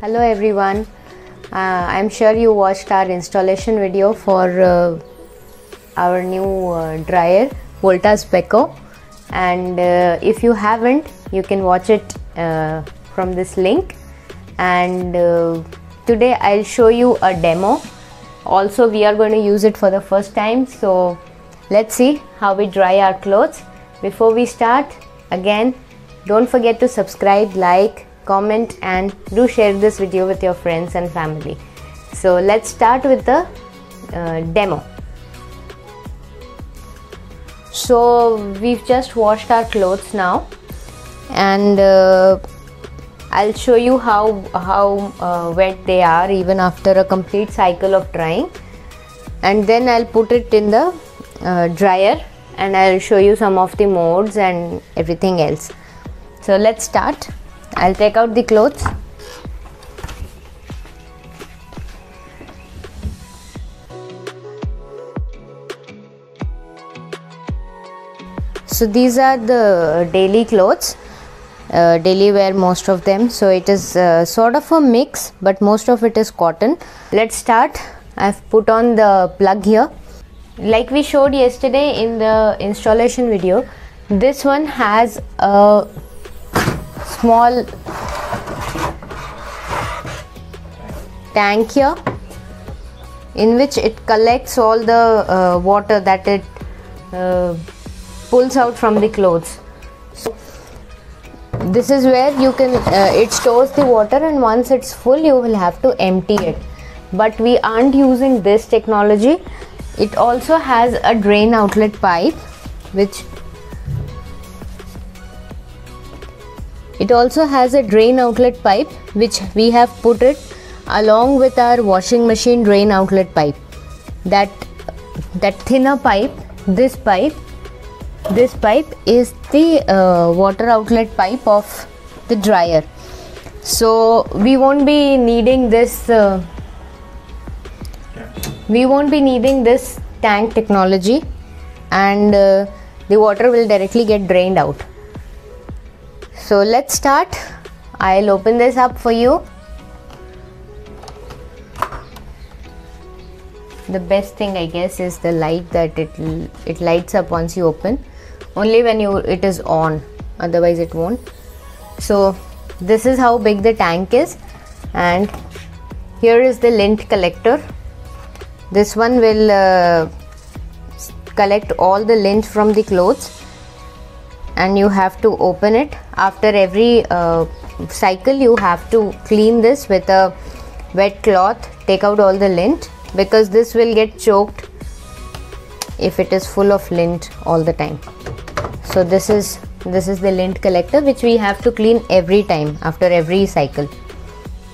Hello everyone. Uh, I'm sure you watched our installation video for uh, our new uh, dryer Voltas Beko. And uh, if you haven't you can watch it uh, from this link. And uh, today I'll show you a demo. Also we are going to use it for the first time. So let's see how we dry our clothes. Before we start again don't forget to subscribe like comment and do share this video with your friends and family. So let's start with the uh, demo. So we've just washed our clothes now and uh, I'll show you how how uh, wet they are even after a complete cycle of drying. And then I'll put it in the uh, dryer and I'll show you some of the modes and everything else. So let's start I'll take out the clothes. So these are the daily clothes. Uh, daily wear most of them. So it is uh, sort of a mix but most of it is cotton. Let's start. I've put on the plug here. Like we showed yesterday in the installation video this one has a small tank here in which it collects all the uh, water that it uh, pulls out from the clothes. So this is where you can uh, it stores the water and once it's full you will have to empty it. But we aren't using this technology. It also has a drain outlet pipe which it also has a drain outlet pipe which we have put it along with our washing machine drain outlet pipe. That that thinner pipe this pipe this pipe is the uh, water outlet pipe of the dryer. So we won't be needing this uh, we won't be needing this tank technology and uh, the water will directly get drained out so let's start. I'll open this up for you. The best thing i guess is the light that it it lights up once you open. Only when you it is on. Otherwise it won't. So this is how big the tank is. And here is the lint collector. This one will uh, collect all the lint from the clothes and you have to open it. After every uh, cycle you have to clean this with a wet cloth. Take out all the lint because this will get choked if it is full of lint all the time. So this is this is the lint collector which we have to clean every time after every cycle.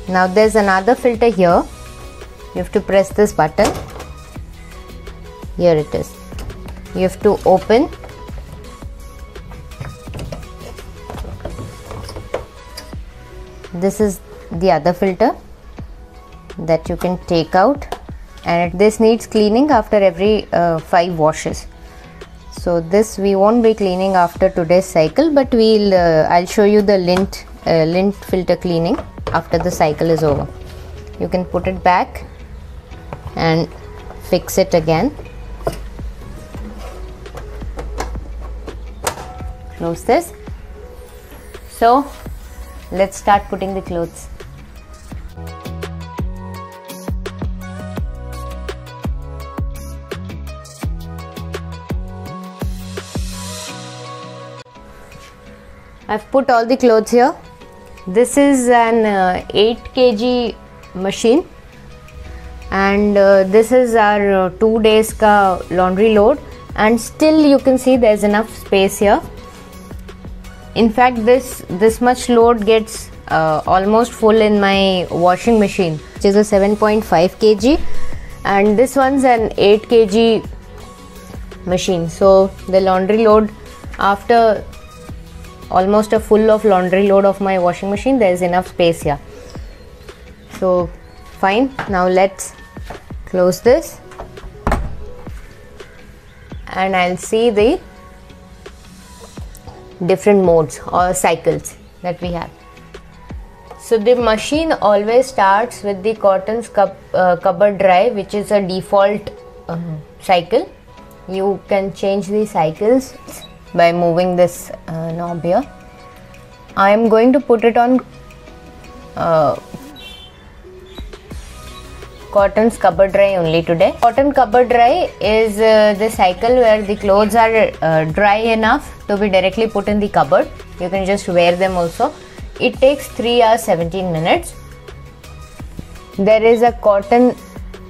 Now there's another filter here. You have to press this button. Here it is. You have to open this is the other filter that you can take out. And this needs cleaning after every uh, five washes. So this we won't be cleaning after today's cycle but we'll uh, I'll show you the lint uh, lint filter cleaning after the cycle is over. You can put it back and fix it again. Close this. So let's start putting the clothes I've put all the clothes here. This is an uh, 8 kg machine and uh, this is our uh, 2 days ka laundry load and still you can see there's enough space here. In fact this this much load gets uh, almost full in my washing machine which is a 7.5 kg. And this one's an 8 kg machine. So the laundry load after almost a full of laundry load of my washing machine there is enough space here. So fine. Now let's close this. And I'll see the different modes or cycles that we have So the machine always starts with the cotton's cup, uh, cupboard dry, which is a default uh, cycle. You can change the cycles by moving this uh, knob here. I am going to put it on uh, cotton's cupboard dry only today. Cotton cupboard dry is uh, the cycle where the clothes are uh, dry enough to be directly put in the cupboard. You can just wear them also. It takes 3 hours 17 minutes. There is a cotton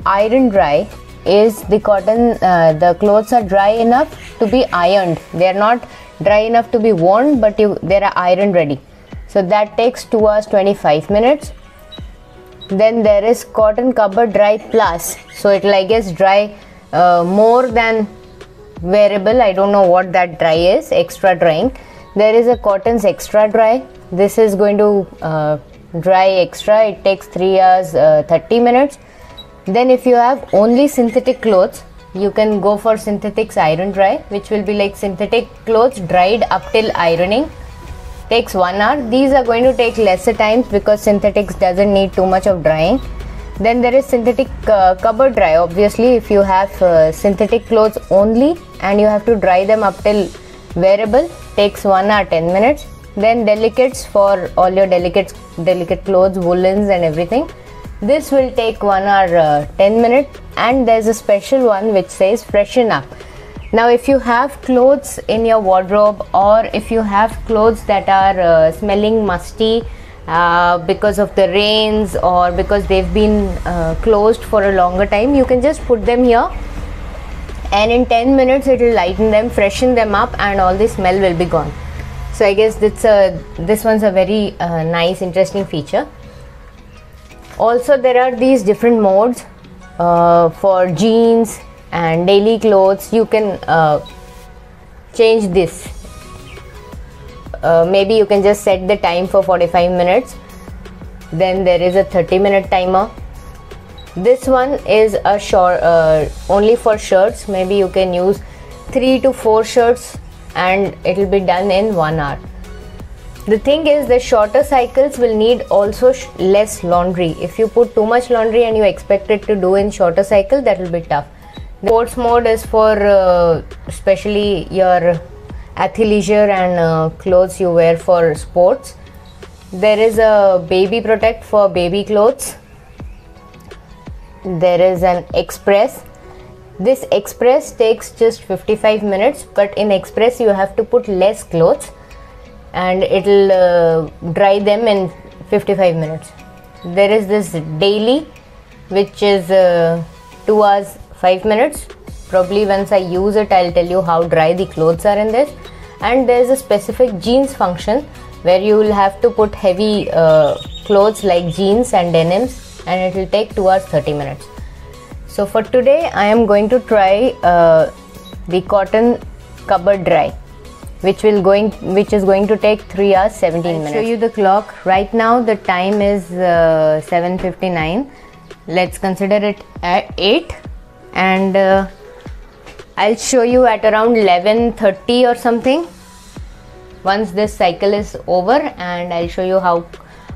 iron dry is the cotton uh, the clothes are dry enough to be ironed they are not dry enough to be worn but you they are iron ready so that takes 2 hours 25 minutes then there is cotton cupboard dry plus. So it will i guess dry uh, more than wearable. I don't know what that dry is extra drying. There is a cotton's extra dry. This is going to uh, dry extra. It takes 3 hours uh, 30 minutes. Then if you have only synthetic clothes you can go for synthetics iron dry which will be like synthetic clothes dried up till ironing takes one hour. These are going to take lesser times because synthetics doesn't need too much of drying. Then there is synthetic uh, cupboard dry. Obviously if you have uh, synthetic clothes only and you have to dry them up till wearable takes 1 hour 10 minutes. Then delicates for all your delicate delicate clothes woolens and everything. This will take 1 hour uh, 10 minutes. And there's a special one which says freshen up. Now if you have clothes in your wardrobe or if you have clothes that are uh, smelling musty uh, because of the rains or because they've been uh, closed for a longer time you can just put them here. And in 10 minutes it will lighten them freshen them up and all the smell will be gone. So i guess this this one's a very uh, nice interesting feature. Also there are these different modes uh, for jeans and daily clothes you can uh, change this. Uh, maybe you can just set the time for 45 minutes. Then there is a 30 minute timer. This one is a short uh, only for shirts. Maybe you can use 3 to 4 shirts and it will be done in 1 hour. The thing is the shorter cycles will need also less laundry. If you put too much laundry and you expect it to do in shorter cycle that will be tough sports mode is for uh, especially your athleisure and uh, clothes you wear for sports. There is a baby protect for baby clothes. There is an express. This express takes just 55 minutes but in express you have to put less clothes and it'll uh, dry them in 55 minutes. There is this daily which is uh, 2 hours 5 minutes. Probably once i use it i'll tell you how dry the clothes are in this. And there's a specific jeans function where you will have to put heavy uh, clothes like jeans and denims and it will take 2 hours 30 minutes. So for today i am going to try uh, the cotton cupboard dry which will going which is going to take 3 hours 17 I'll minutes. show you the clock. Right now the time is uh, 7:59 let's consider it at 8 and uh, I'll show you at around 11:30 or something once this cycle is over and I'll show you how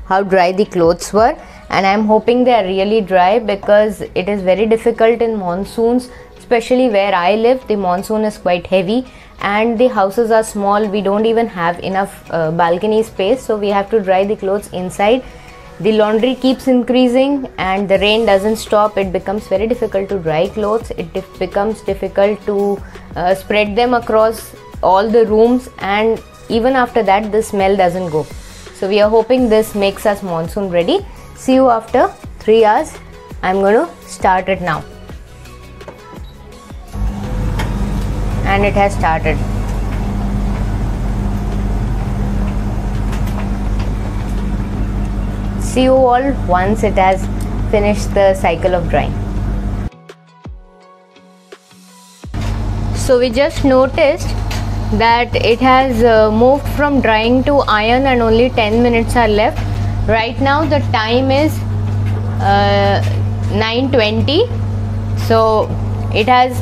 how dry the clothes were. And I'm hoping they are really dry because it is very difficult in monsoons especially where I live. The monsoon is quite heavy and the houses are small. We don't even have enough uh, balcony space so we have to dry the clothes inside the laundry keeps increasing and the rain doesn't stop. It becomes very difficult to dry clothes. It dif- becomes difficult to uh, spread them across all the rooms and even after that the smell doesn't go. So we are hoping this makes us monsoon ready. See you after 3 hours. I'm going to start it now. And it has started. See you all once it has finished the cycle of drying. So we just noticed that it has uh, moved from drying to iron and only 10 minutes are left. Right now the time is uh, 9.20 so it has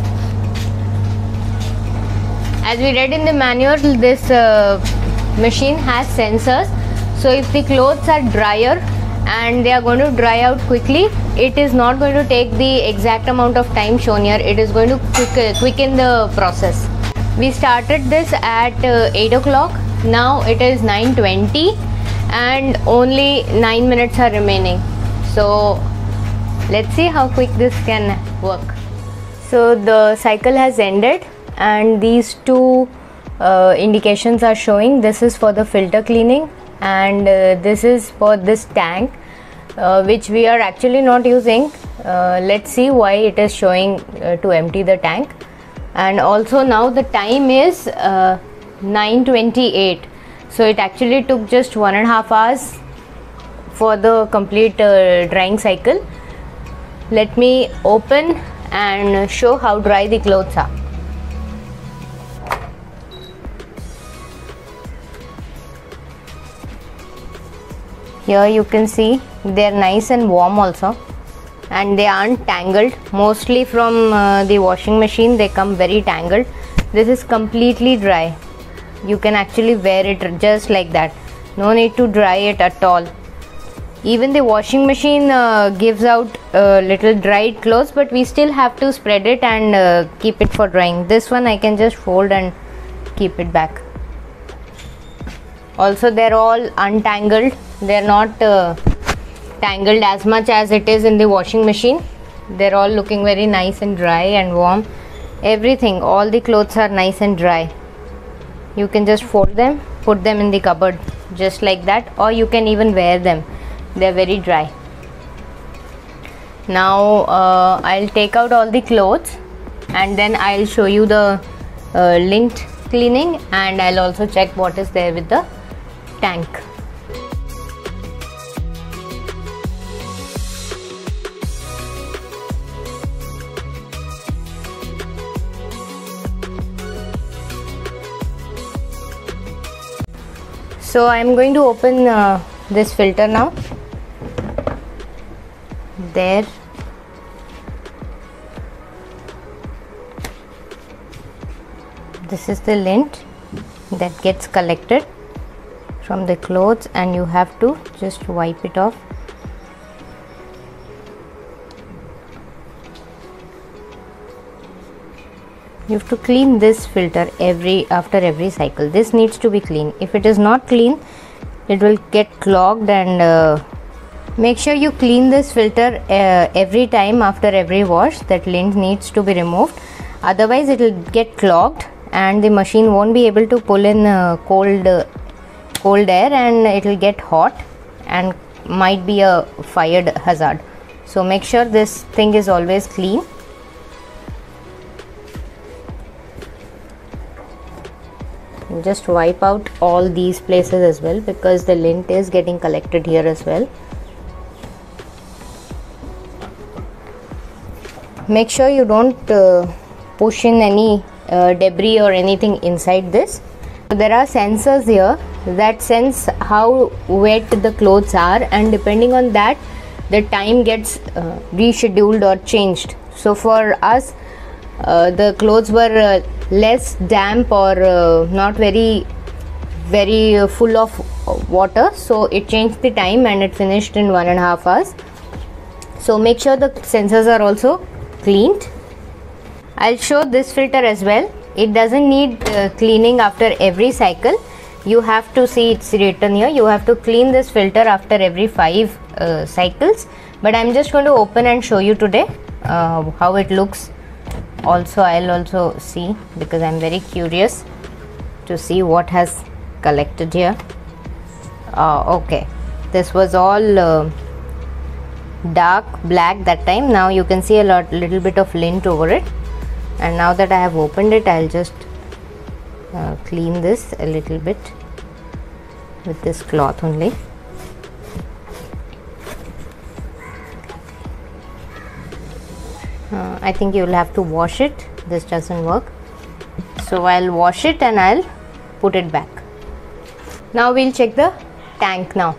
as we read in the manual this uh, machine has sensors so if the clothes are drier and they are going to dry out quickly. It is not going to take the exact amount of time shown here. It is going to quick, quicken the process. We started this at uh, 8 o'clock. Now it is 9.20 and only 9 minutes are remaining. So let's see how quick this can work. So the cycle has ended and these two uh, indications are showing. This is for the filter cleaning and uh, this is for this tank uh, which we are actually not using. Uh, let's see why it is showing uh, to empty the tank. And also now the time is uh, 9:28 so it actually took just one and a half hours for the complete uh, drying cycle. Let me open and show how dry the clothes are here you can see they're nice and warm also. And they aren't tangled. Mostly from uh, the washing machine they come very tangled. This is completely dry. You can actually wear it just like that. No need to dry it at all. Even the washing machine uh, gives out uh, little dried clothes but we still have to spread it and uh, keep it for drying. This one i can just fold and keep it back also they're all untangled. They're not uh, tangled as much as it is in the washing machine. They're all looking very nice and dry and warm. Everything all the clothes are nice and dry. You can just fold them put them in the cupboard just like that or you can even wear them. They're very dry. Now uh, I'll take out all the clothes and then I'll show you the uh, lint cleaning and I'll also check what is there with the tank. So I am going to open uh, this filter now. There. This is the lint that gets collected from the clothes and you have to just wipe it off. You have to clean this filter every after every cycle. This needs to be clean. If it is not clean it will get clogged and uh, make sure you clean this filter uh, every time after every wash. That lint needs to be removed. Otherwise it will get clogged and the machine won't be able to pull in uh, cold cold air and it will get hot and might be a fired hazard. So make sure this thing is always clean. Just wipe out all these places as well because the lint is getting collected here as well. Make sure you don't uh, push in any uh, debris or anything inside this. There are sensors here that sense how wet the clothes are and depending on that the time gets uh, rescheduled or changed. So for us uh, the clothes were uh, less damp or uh, not very very uh, full of water. So it changed the time and it finished in one and a half hours. So make sure the sensors are also cleaned. I'll show this filter as well. It doesn't need uh, cleaning after every cycle you have to see it's written here. You have to clean this filter after every five uh, cycles. But i'm just going to open and show you today uh, how it looks. Also i'll also see because i'm very curious to see what has collected here. Uh, okay. This was all uh, dark black that time. Now you can see a lot little bit of lint over it. And now that I have opened it I'll just uh, clean this a little bit with this cloth only. Uh, I think you will have to wash it. This doesn't work. So I'll wash it and I'll put it back. Now we'll check the tank now.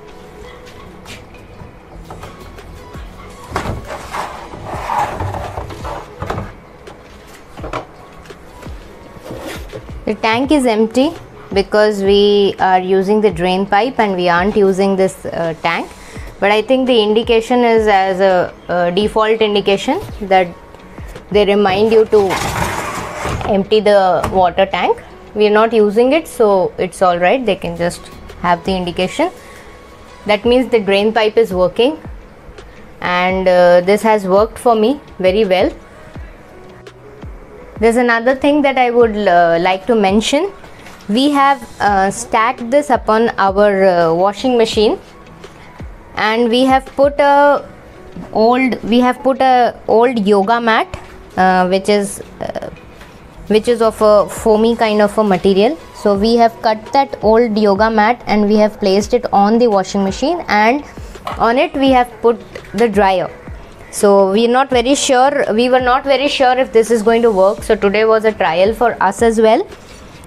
The tank is empty because we are using the drain pipe and we aren't using this uh, tank. But I think the indication is as a, a default indication that they remind you to empty the water tank. We are not using it so it's all right. They can just have the indication. That means the drain pipe is working and uh, this has worked for me very well. There's another thing that I would uh, like to mention we have uh, stacked this upon our uh, washing machine and we have put a old we have put a old yoga mat uh, which is uh, which is of a foamy kind of a material. So we have cut that old yoga mat and we have placed it on the washing machine and on it we have put the dryer. So we're not very sure we were not very sure if this is going to work. So today was a trial for us as well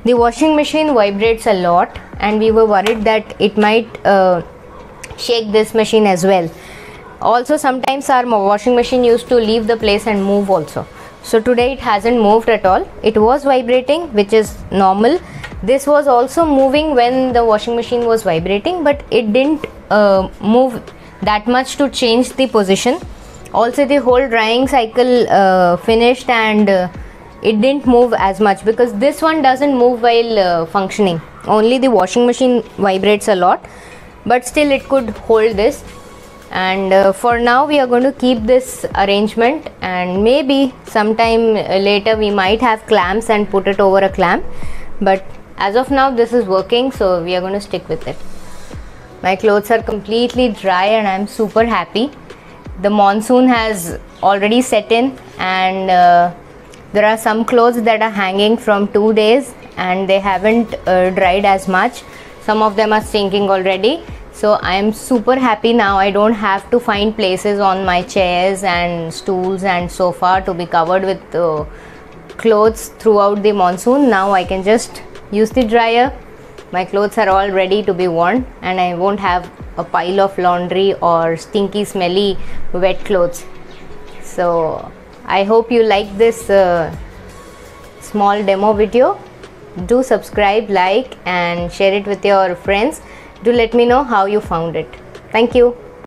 the washing machine vibrates a lot and we were worried that it might uh, shake this machine as well. Also sometimes our washing machine used to leave the place and move also. So today it hasn't moved at all. It was vibrating which is normal. This was also moving when the washing machine was vibrating but it didn't uh, move that much to change the position. Also the whole drying cycle uh, finished and uh, it didn't move as much because this one doesn't move while uh, functioning. Only the washing machine vibrates a lot but still it could hold this. And uh, for now we are going to keep this arrangement and maybe sometime later we might have clamps and put it over a clamp. But as of now this is working so we are going to stick with it. My clothes are completely dry and i'm super happy. The monsoon has already set in and uh, there are some clothes that are hanging from two days and they haven't uh, dried as much. Some of them are sinking already. So i am super happy now. I don't have to find places on my chairs and stools and sofa to be covered with uh, clothes throughout the monsoon. Now i can just use the dryer. My clothes are all ready to be worn and i won't have a pile of laundry or stinky smelly wet clothes. So i hope you like this uh, small demo video. Do subscribe like and share it with your friends. Do let me know how you found it. Thank you